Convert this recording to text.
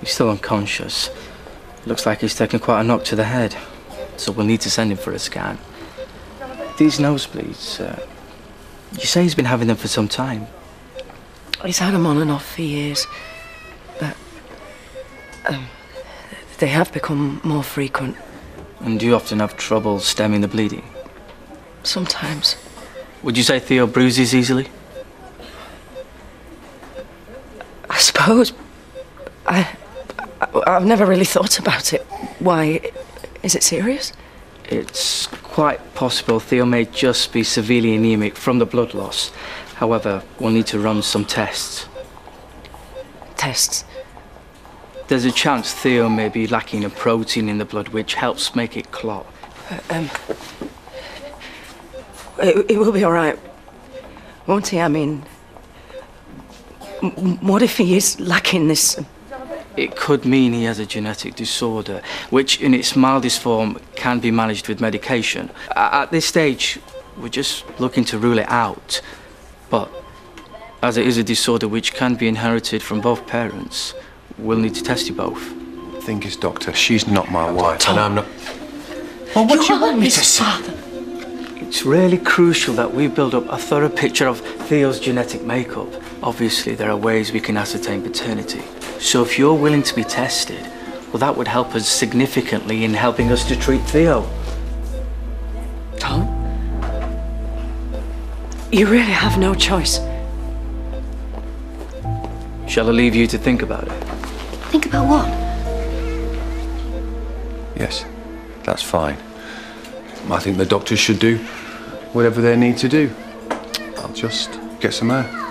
He's still unconscious. Looks like he's taken quite a knock to the head. So we'll need to send him for a scan. These nosebleeds, uh, you say he's been having them for some time. He's had them on and off for years. But um, they have become more frequent. And do you often have trouble stemming the bleeding? Sometimes. Would you say Theo bruises easily? I suppose. I, I, I've never really thought about it. Why? Is it serious? It's quite possible Theo may just be severely anemic from the blood loss. However, we'll need to run some tests. Tests? There's a chance Theo may be lacking a protein in the blood which helps make it clot. Uh, um, it, it will be all right, won't he? I mean, what if he is lacking this? It could mean he has a genetic disorder, which in its mildest form can be managed with medication. At this stage, we're just looking to rule it out. But as it is a disorder which can be inherited from both parents, we'll need to test you both. Thing is, Doctor, she's not my wife, Tom. and I'm not. Well, what do you want me his to say? Father. It's really crucial that we build up a thorough picture of Theo's genetic makeup. Obviously, there are ways we can ascertain paternity. So if you're willing to be tested, well, that would help us significantly in helping us to treat Theo. Tom? You really have no choice. Shall I leave you to think about it? Think about what? Yes, that's fine. I think the doctors should do whatever they need to do. I'll just get some air.